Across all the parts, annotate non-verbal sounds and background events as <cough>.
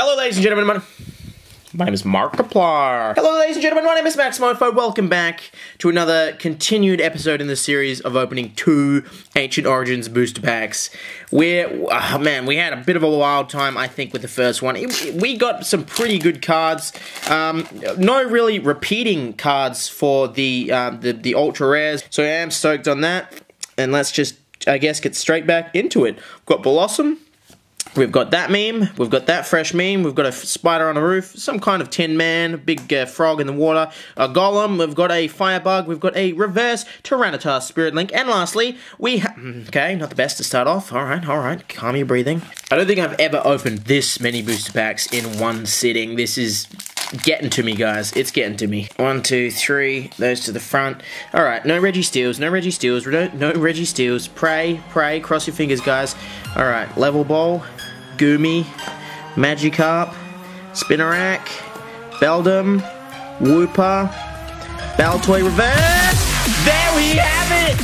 Hello, ladies and gentlemen. My name is Markiplier. Hello, ladies and gentlemen. My name is Maxmoefoe. Welcome back to another continued episode in the series of opening two Ancient Origins booster packs. Where, oh man, we had a bit of a wild time, I think, with the first one. It, we got some pretty good cards. Um, no really repeating cards for the, uh, the the ultra rares, so I am stoked on that. And let's just, I guess, get straight back into it. Got Blossom. We've got that meme, we've got that fresh meme, we've got a spider on a roof, some kind of tin man, big uh, frog in the water, a golem, we've got a firebug, we've got a reverse Tyranitar Spirit Link, and lastly, we ha- Okay, not the best to start off, alright, alright, calm your breathing. I don't think I've ever opened this many booster packs in one sitting, this is getting to me, guys. It's getting to me. One, two, three. Those to the front. All right. No Registeel. No Registeel. No, no steals. Pray. Pray. Cross your fingers, guys. All right. Level Ball. Goomy. Magikarp. Spinarak. Beldum. Wooper. Baltoy Reverse. There we have it.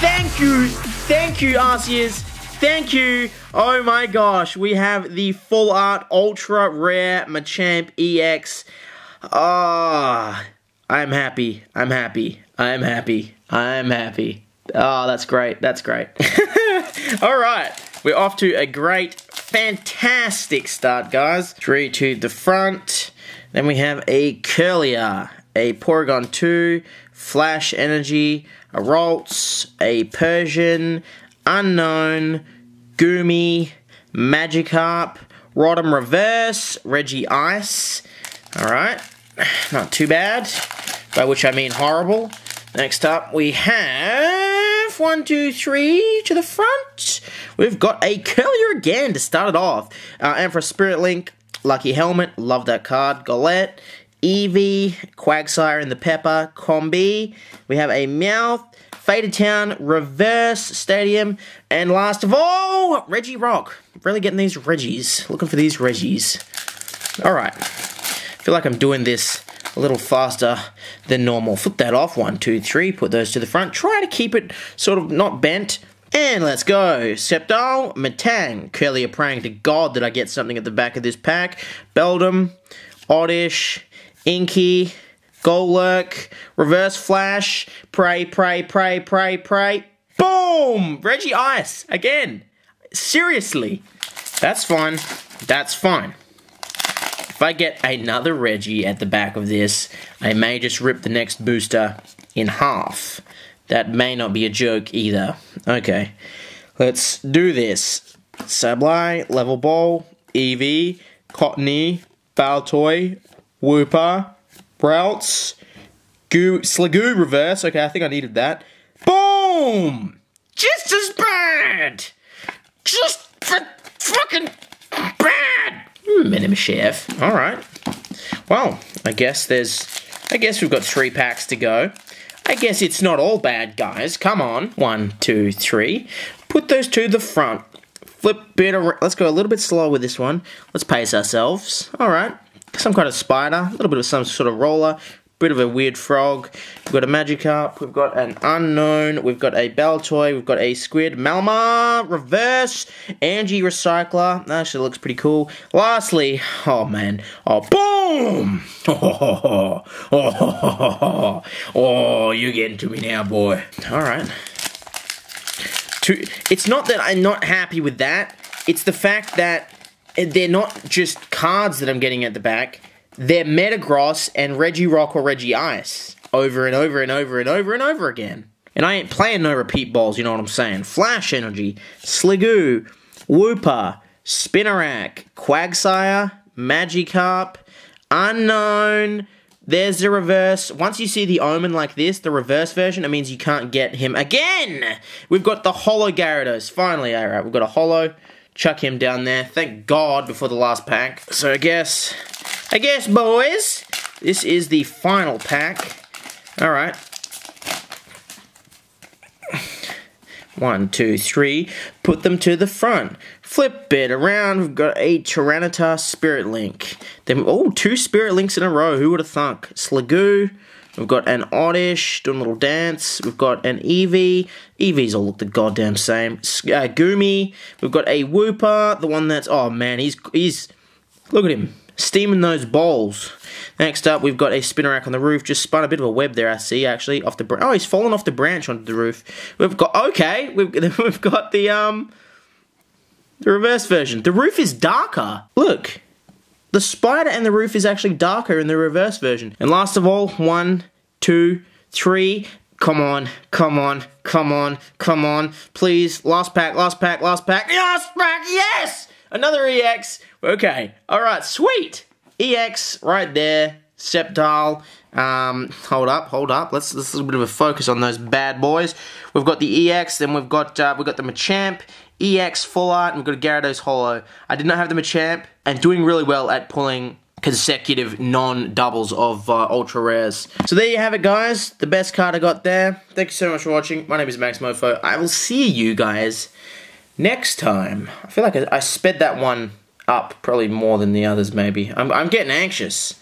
Thank you. Thank you, Arceus. Thank you. Oh my gosh, we have the full art ultra rare Machamp EX. Ah, oh, I'm happy. I'm happy. I'm happy. I'm happy. Oh, that's great. That's great. <laughs> <laughs> All right, we're off to a great, fantastic start, guys. Three to the front. Then we have a Kirlia, a Porygon 2, Flash Energy, a Ralts, a Persian, Unown, Goomy, Magikarp, Rotom Reverse, Regice. Alright, <sighs> not too bad. By which I mean horrible. Next up, we have one, two, three to the front. We've got a Kirlia again to start it off. Uh, and for Spirit Link, Lucky Helmet, love that card. Golett, Eevee, Quagsire, and the Pepper combi. We have a Meowth, Faded Town, Reverse Stadium, and last of all, Regirock. Really getting these Regis. Looking for these Regis. Alright. feel like I'm doing this a little faster than normal. Flip that off. One, two, three. Put those to the front. Try to keep it sort of not bent. And let's go. Septal, Matang. Metang. Kirlia praying to God that I get something at the back of this pack. Beldum, Oddish, Inkay, Golurk, Reverse Flash, Pray, Pray, Pray, Pray, Pray. Boom! Regice, again. Seriously. That's fine. That's fine. If I get another Regi at the back of this, I may just rip the next booster in half. That may not be a joke either. Okay, let's do this. Sableye, Level Ball, Eevee, Cottonee, Baltoy, Wooper, Ralts, Goo, Sliggoo Reverse. Okay, I think I needed that. Boom! Just as bad! Just fucking Hmm, Chef. Alright. Well, I guess there's... I guess we've got three packs to go. I guess it's not all bad, guys. Come on. One, two, three. Put those to the front. Flip bit around. Let's go a little bit slower with this one. Let's pace ourselves. Alright. Some kind of spider. A little bit of some sort of roller bit of a weird frog. We've got a Magikarp, we've got an Unown, we've got a Baltoy, we've got a Squid, Malamar, Reverse, Energy Recycler. That actually looks pretty cool. Lastly, oh man, oh boom! Oh, oh, oh, oh, you're getting to me now, boy. Alright. It's not that I'm not happy with that, it's the fact that they're not just cards that I'm getting at the back they're Metagross and Regirock or Regice over and over and over and over and over again. And I ain't playing no repeat balls, you know what I'm saying? Flash Energy, Sliggoo, Wooper, Spinarak, Quagsire, Magikarp, Unown. There's the reverse. Once you see the Omen like this, the reverse version, it means you can't get him again. We've got the Holo Gyarados. Finally, alright, we've got a Holo. Chuck him down there. Thank God before the last pack. So I guess I guess, boys, this is the final pack. Alright. One, two, three. Put them to the front. Flip it around. We've got a Tyranitar Spirit Link. Then, oh, two Spirit Links in a row. Who would have thunk? Sliggoo. We've got an Oddish doing a little dance. We've got an Eevee. Eevees all look the goddamn same. Uh, Goomy. We've got a Wooper. The one that's, oh man, he's, he's, Look at him, steaming those bowls. Next up, we've got a Spinarak on the roof. Just spun a bit of a web there, I see, actually, off the... Oh, he's fallen off the branch onto the roof. We've got... Okay, we've, <laughs> we've got the, um... The reverse version. The roof is darker. Look. The spider and the roof is actually darker in the reverse version. And last of all, one, two, three. Come on, come on, come on, come on. Please, last pack, last pack, last pack. Last pack, yes! Another EX. Okay, alright, sweet. EX right there. Sceptile. Um, hold up, hold up. Let's let's a bit of a focus on those bad boys. We've got the EX, then we've got uh, we've got the Machamp, EX Full Art, and we've got a Gyarados Holo. I did not have the Machamp, and doing really well at pulling consecutive non-doubles of uh, ultra rares. So there you have it, guys. The best card I got there. Thank you so much for watching. My name is Max Moefoe. I will see you guys next time. I feel like I, sped that one up probably more than the others, maybe. I'm, I'm getting anxious.